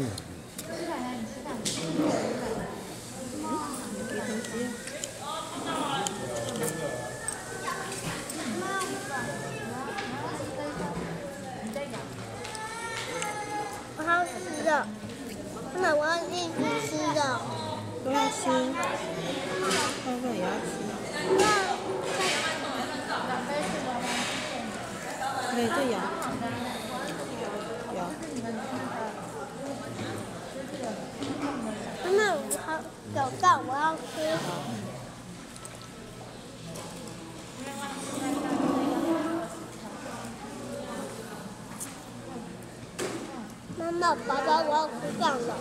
嗯。我要吃的，妈妈，我要一直吃的。都要吃，泡饭也要吃。对，这有。有。妈妈，好有蛋，我要吃。妈妈，爸爸，我要吃饭了。